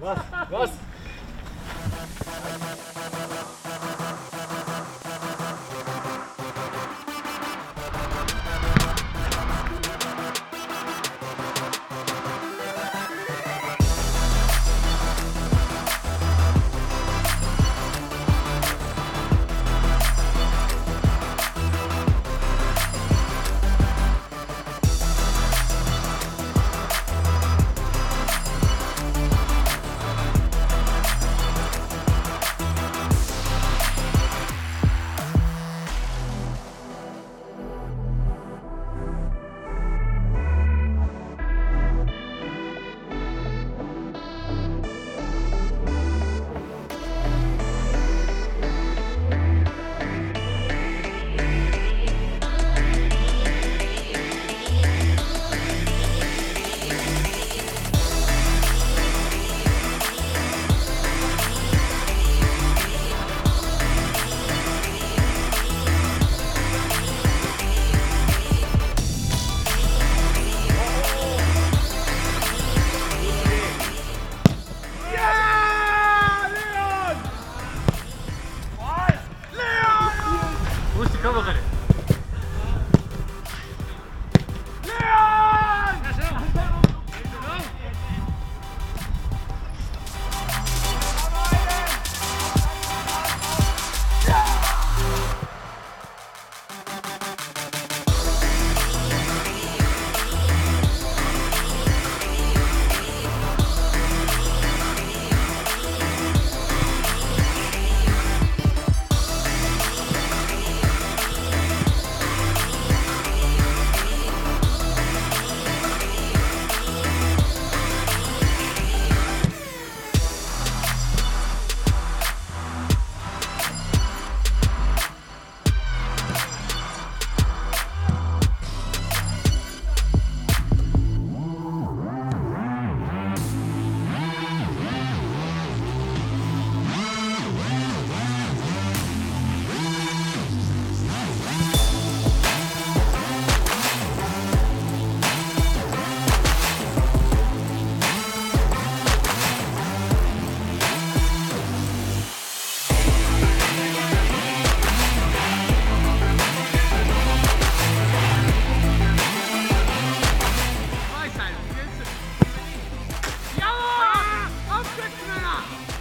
Bas bas. 아.